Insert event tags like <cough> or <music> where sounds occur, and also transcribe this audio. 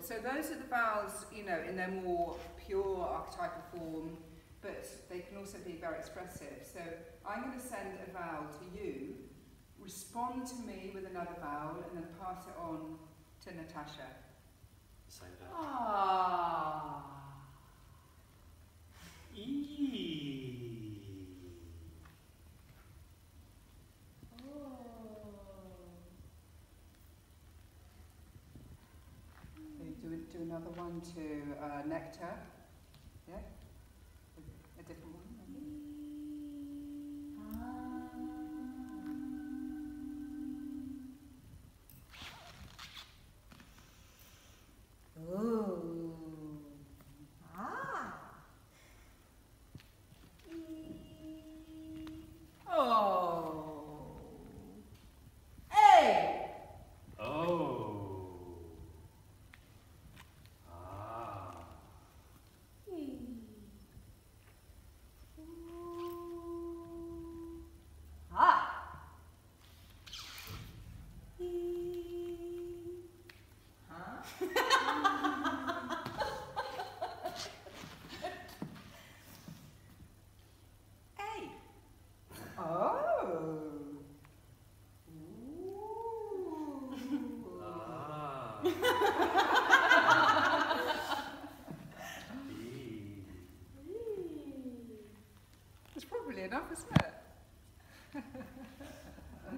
Beautiful. So those are the vowels, you know, in their more pure archetypal form, but they can also be very expressive. So I'm going to send a vowel to you, respond to me with another vowel, and then pass it on to Natasha. Same vowel. Ah, another one to uh, Nectar. Yeah? A different one. probably enough, isn't it? <laughs>